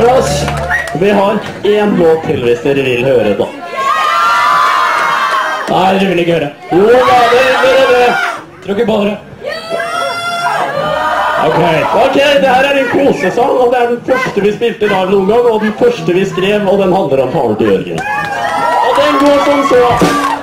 plass. Vi har én låt til hvis dere vil høre, da. Nei, dere vil ikke høre. Jo da, det vil dere. Tror ikke på dere. Ok. Ok, det her er en kosesang, og det er den første vi spilte live noen gang, og den første vi skrev, og den handler om faren til Jørgen. Og den går som så.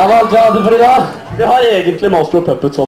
Det da, hadde for i dag. Vi har egentlig Master of Puppets